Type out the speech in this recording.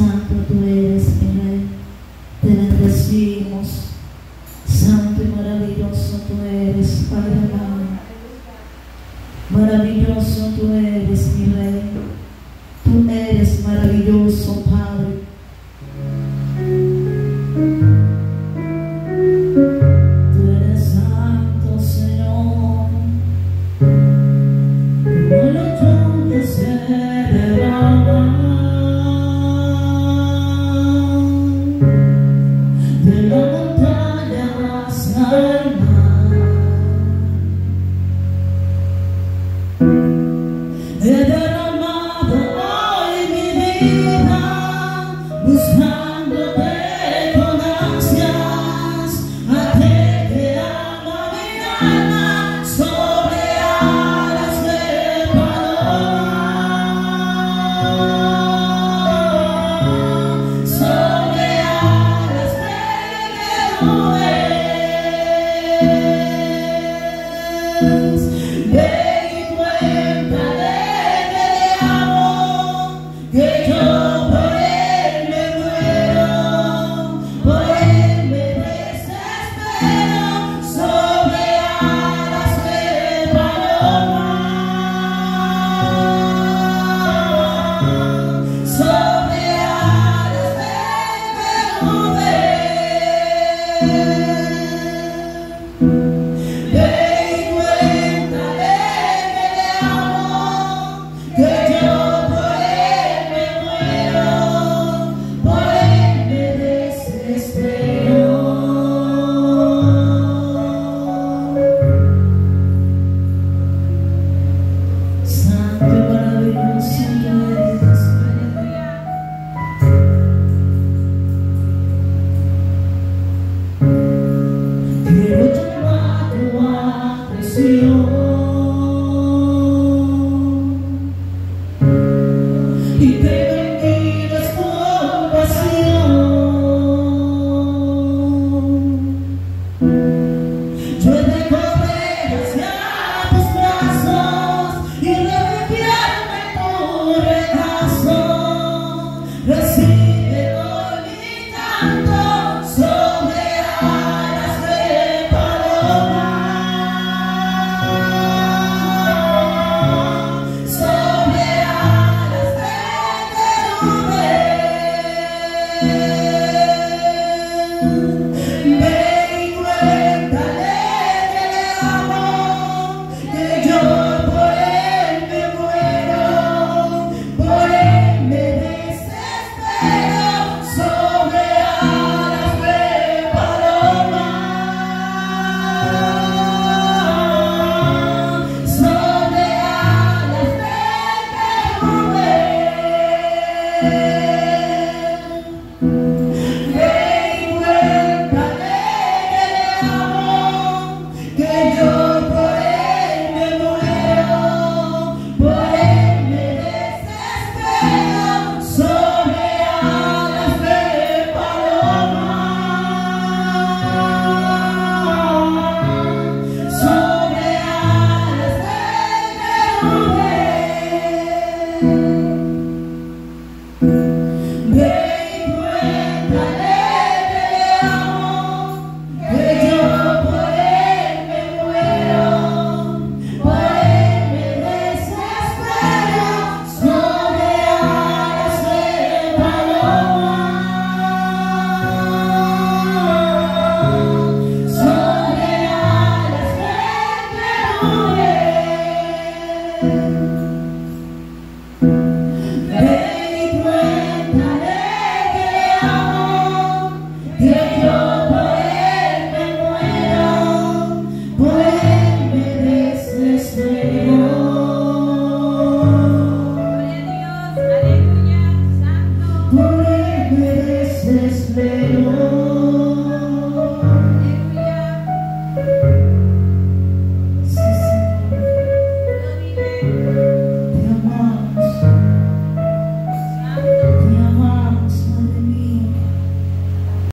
Santo tú eres, mi Rey. Te bendecimos. Santo y maravilloso tú eres, Padre amado. Maravilloso tú eres, mi Rey. heaven Quiero tu atención